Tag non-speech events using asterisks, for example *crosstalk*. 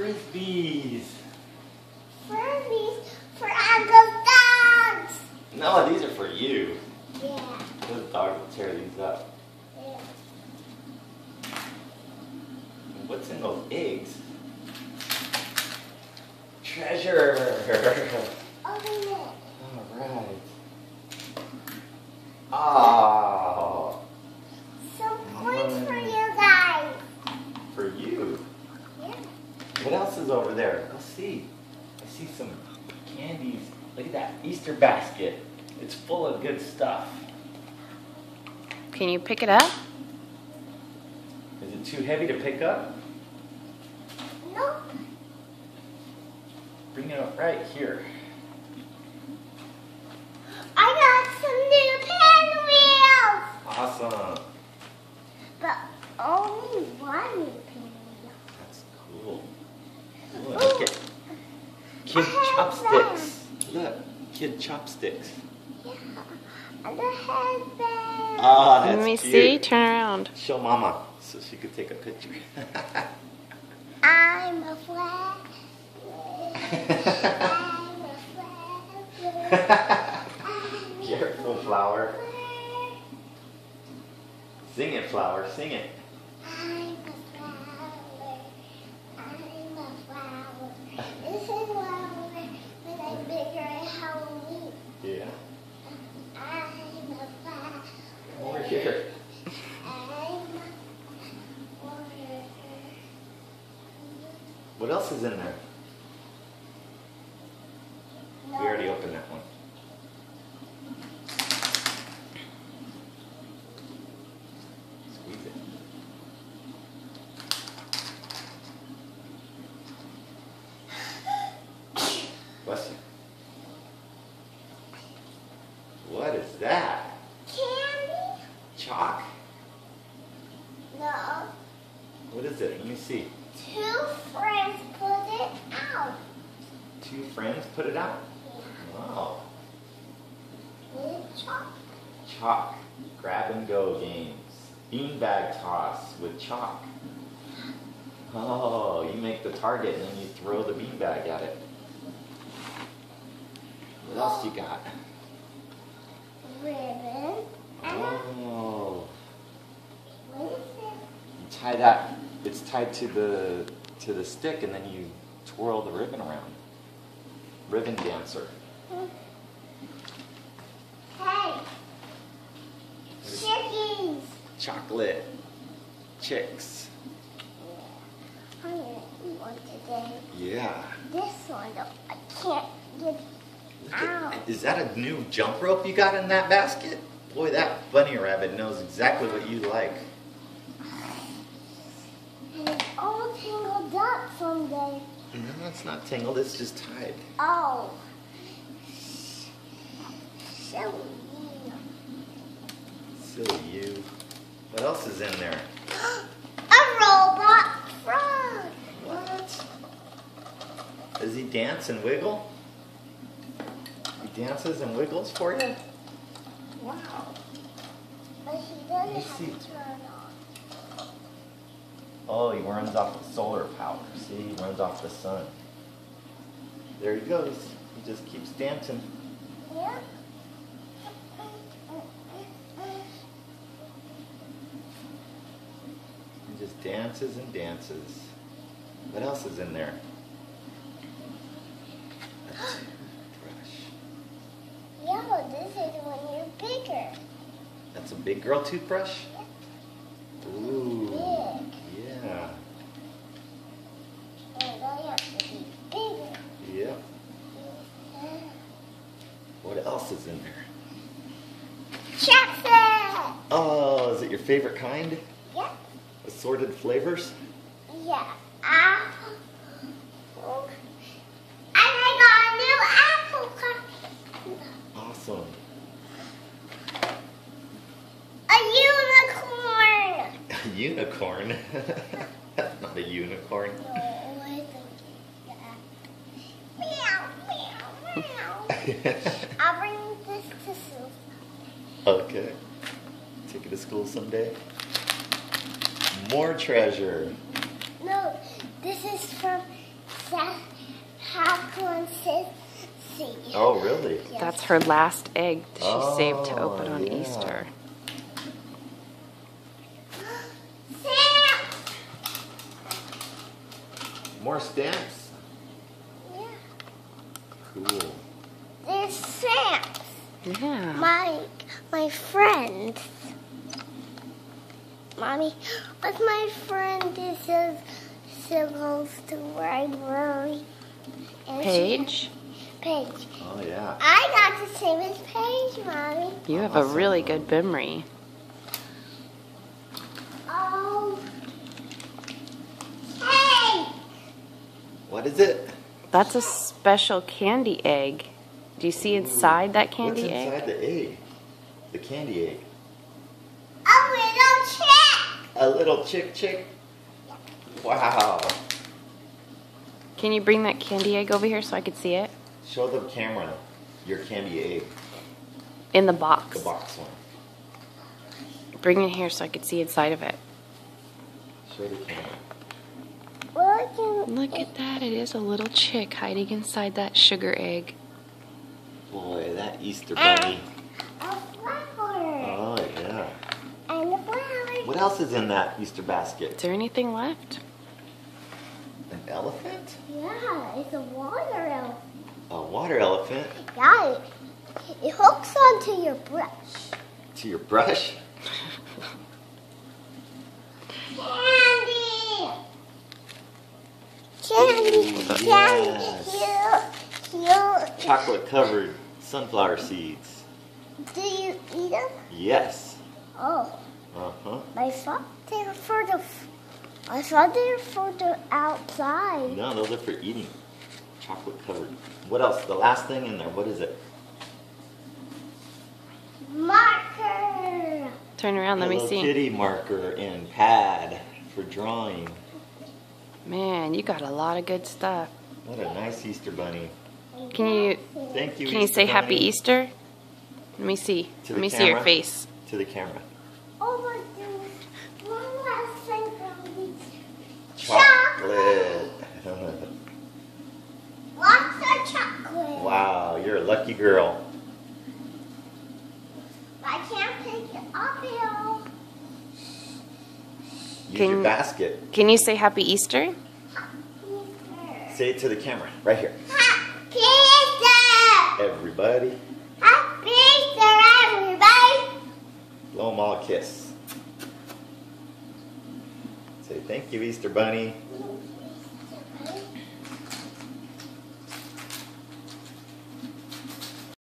Frisbees. Furbies for Uncle Dogs. No, these are for you. Yeah. The dog will tear these up. yeah. What's in those eggs? Treasure. Oh, Open it. All right. Oh, Some points for you guys. for you. Yeah. What else is over there? Let's see. I see some candies. Look at that Easter basket. It's full of good stuff. Can you pick it up? Is it too heavy to pick up? No. Bring it up right here. I got some new pinwheels. Awesome. But only one new pinwheel. That's cool. Ooh, look at kid chopsticks. Look, kid chopsticks. Yeah. And a headband. Ah, that's Let me cute. see. Turn around. Show mama so she could take a picture. *laughs* I'm a flag. I'm a flag. *laughs* Careful, flower. Sing it, flower. Sing it. I'm a flower. I'm a flower. This is flower when I'm bigger at Halloween. Yeah. I'm a flower. Over here. I'm a water. What else is in there? We already opened that one. Squeeze it. Bless you. What is that? Candy? Chalk? No. What is it? Let me see. Two friends put it out. Two friends put it out. Wow. Chalk. Chalk. Grab and go games. Beanbag toss with chalk. Oh, you make the target and then you throw the beanbag at it. What else you got? Ribbon. Oh, what is it? you tie that. It's tied to the to the stick and then you twirl the ribbon around. Ribbon dancer. Hey. Chickies. Chocolate. Chicks. I'm gonna eat one today. Yeah. This one though, I can't get out. Is that a new jump rope you got in that basket? Boy, that bunny rabbit knows exactly what you like. And it's all tangled up someday. No, it's not tangled, it's just tied. Oh. So mean. Silly you. What else is in there? *gasps* A robot frog. What? Does he dance and wiggle? He dances and wiggles for you? Wow. But he doesn't have see. to turn on. Oh, he runs off the solar power. See, he runs off the sun. There he goes. He just keeps dancing. Yeah. He just dances and dances. What else is in there? A toothbrush. Yo, this is when you're bigger. That's a big girl toothbrush? Ooh. Big. Yeah. And I have to be bigger. Yep. What else is in there? Chocolate. Oh, is it your favorite kind? Yeah. Assorted flavors? Yeah. Apple. And I got a new apple cart. Awesome. A unicorn. *laughs* A unicorn? *laughs* That's not a unicorn. No, I think that. Meow, meow, meow. *laughs* I'll bring this to school. Okay. Take it to school someday. More treasure. No, this is from Sa- have consistency. Oh, really? Yes. That's her last egg that she saved to Oh, open on yeah. Easter. *gasps* Sam! More stamps? Yeah. Cool. There's Sam's. Yeah. My my friend. Mommy, what's my friend this is says she goes to library. And she- Paige, Paige. Oh, yeah. I got the same as Paige, Mommy. you have a really good memory. Oh. Hey! What is it? That's a special candy egg. Do you see inside that candy What's egg? inside the egg? The candy egg. A little chick! A little chick chick. Wow. Can you bring that candy egg over here so I could see it? Show the camera your candy egg, In the box. the box one. Bring it here so I could see inside of it. Show the camera. Look Look at that. It is a little chick hiding inside that sugar egg. Boy, that Easter bunny. Ah. a flower. Oh, yeah. And a flower. What else is in that Easter basket? Is there anything left? An elephant? Yeah, it's a water elephant. A water elephant? Yeah, it, it hooks onto your brush. To your brush? Candy! Candy, Ooh, candy, yes. here, here. Chocolate covered sunflower seeds. Do you eat them? Yes. Oh, Uh huh. I thought they were for the, f- I thought they were for the outside. No, those are for eating. Chocolate covered. What else? The last thing in there, what is it? Marker! Turn around, let a me little see. kitty marker and pad for drawing. Man, you got a lot of good stuff. What a nice Easter bunny. Can you Thank you. can you Easter say Happy Easter? Let me see. To Let the me see your face. To the camera. Oh, but there's one last thing from. Chocolate. *laughs* Lots of chocolate. wow, you're a lucky girl. I can't pick it up here. Use Can- your basket. Can you say Happy Easter? Say it to the camera, right here. Happy Easter! Everybody, Happy Easter, everybody! Blow them all a kiss. Say thank you, Easter Bunny.